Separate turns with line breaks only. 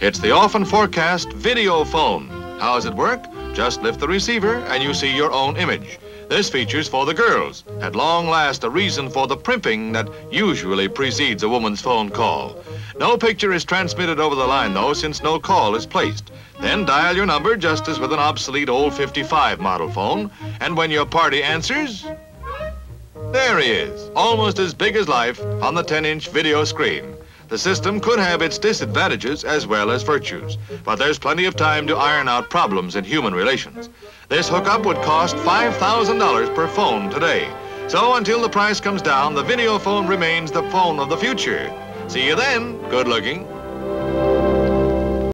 It's the often forecast video phone. How does it work? Just lift the receiver and you see your own image. This feature's for the girls. At long last, a reason for the primping that usually precedes a woman's phone call. No picture is transmitted over the line, though, since no call is placed. Then dial your number just as with an obsolete old 55 model phone, and when your party answers, there he is, almost as big as life on the 10-inch video screen. The system could have its disadvantages as well as virtues, but there's plenty of time to iron out problems in human relations. This hookup would cost $5,000 per phone today. So until the price comes down, the video phone remains the phone of the future. See you then. Good looking.